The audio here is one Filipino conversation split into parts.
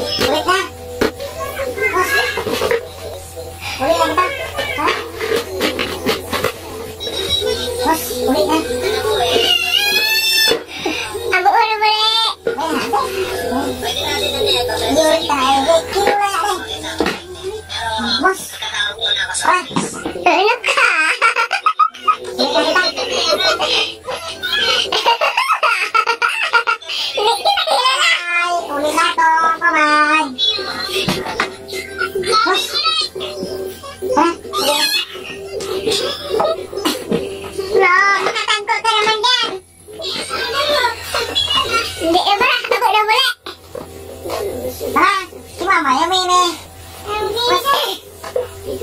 Ulit na. boleh na kita. Ha? Bos, bos bos bos bos bos bos bos bos bos bos bos Bos. Bos. Ano ka? Ulit na kita.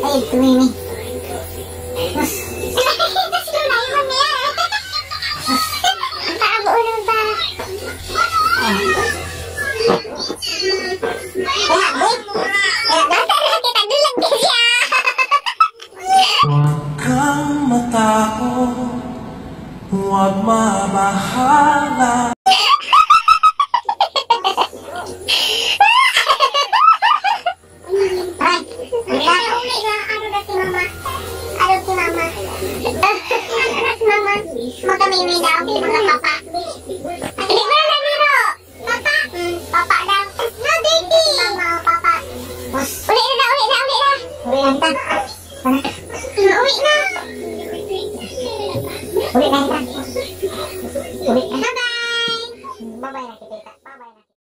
Ay, ito na eh. Mas. Mas luna, iwan niya. Ang paabo lang ba? Kaya, babe. Kaya, bata lang kita. Dulag din siya. Huwag kang matakot. Huwag mamahalan. Magkamingi daw, mga papa. Hindi mo na niro. Papa. Mm, papa daw. No, Diki. Mama, papa. Uli na, uli na, uli na. Uli na kita. Uwi na. Uli na kita. Uli na. Bye-bye. Bye-bye na kita.